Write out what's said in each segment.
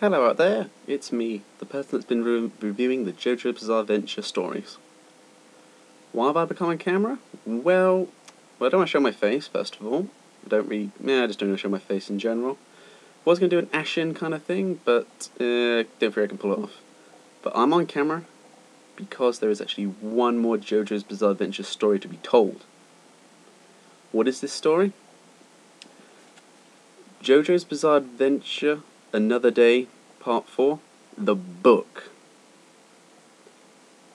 Hello out there, it's me, the person that's been re- reviewing the JoJo's Bizarre Adventure stories. Why have I become on camera? Well, well, I don't want to show my face, first of all. I don't really, yeah, I just don't want to show my face in general. I was going to do an Ashen kind of thing, but uh, don't think I can pull it off. But I'm on camera because there is actually one more JoJo's Bizarre Adventure story to be told. What is this story? JoJo's Bizarre Adventure Another Day, Part 4 The Book.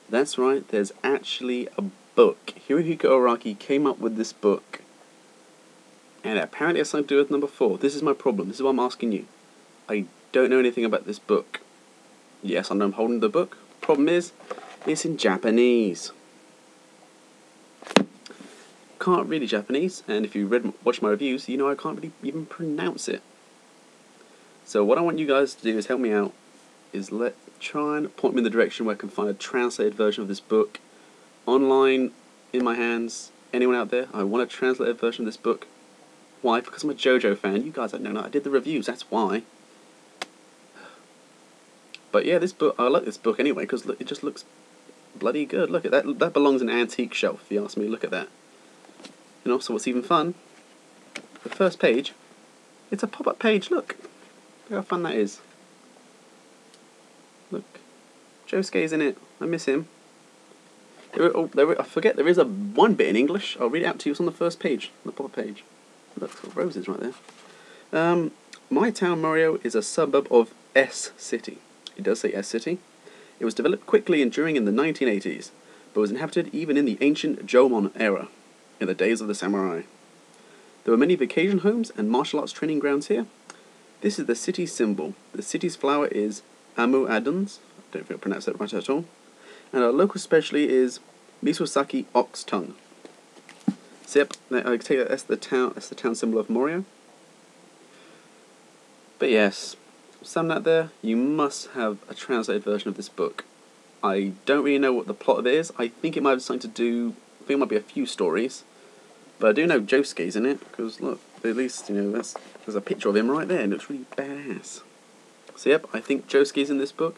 That's right, there's actually a book. Hirohiko Araki came up with this book. And apparently it's something to do with number 4. This is my problem. This is what I'm asking you. I don't know anything about this book. Yes, I know I'm holding the book. Problem is, it's in Japanese. Can't read Japanese, and if you read watch my reviews, you know I can't really even pronounce it. So what I want you guys to do is help me out. Is let try and point me in the direction where I can find a translated version of this book online in my hands. Anyone out there? I want a translated version of this book. Why? Because I'm a JoJo fan. You guys don't know. I did the reviews. That's why. But yeah, this book I like this book anyway because it just looks bloody good. Look at that. That belongs in an antique shelf. If you ask me, look at that. And also, what's even fun? The first page. It's a pop-up page. Look. Look how fun that is. Look. Josuke's in it. I miss him. There, oh, there, I forget, there is a one bit in English. I'll read it out to you. It's on the first page, the pop-up page. Look, got roses right there. Um, my town, Morioh, is a suburb of S City. It does say S City. It was developed quickly and during in the 1980s, but was inhabited even in the ancient Jomon era, in the days of the samurai. There were many vacation homes and martial arts training grounds here, this is the city's symbol. The city's flower is Amu Adons. I don't think I pronounced that right at all. And our local specialty is Misosaki ox tongue. So yep, I take that as the town that's the town symbol of Morioh. But yes, some out there, you must have a translated version of this book. I don't really know what the plot of it is. I think it might have something to do. I think it might be a few stories, but I do know Josuke's in it because look, at least, you know, that's, there's a picture of him right there, and it looks really badass. So, yep, I think Josuke's in this book,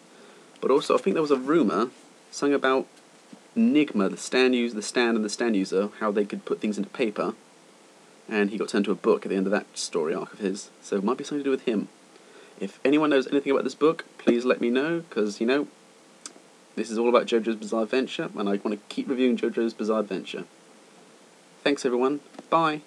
but also I think there was a rumour sung about Nigma, the stand user, the stand and the stand user, how they could put things into paper, and he got turned to a book at the end of that story arc of his. So it might be something to do with him. If anyone knows anything about this book, please let me know, because you know, this is all about JoJo's Bizarre Adventure, and I want to keep reviewing JoJo's Bizarre Adventure. Thanks, everyone. Bye.